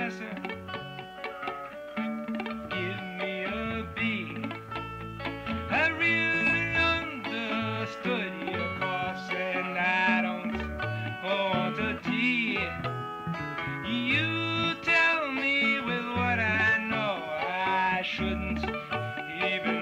professor. Give me a B. I really understood your course, and I don't want a D. You tell me with what I know I shouldn't even.